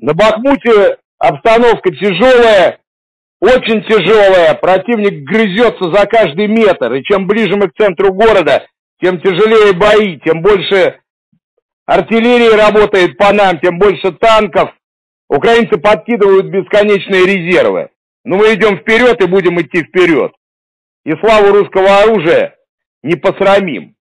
На Бахмуте обстановка тяжелая, очень тяжелая. Противник грызется за каждый метр. И чем ближе мы к центру города, тем тяжелее бои, тем больше артиллерии работает по нам, тем больше танков. Украинцы подкидывают бесконечные резервы. Но мы идем вперед и будем идти вперед. И славу русского оружия не посрамим.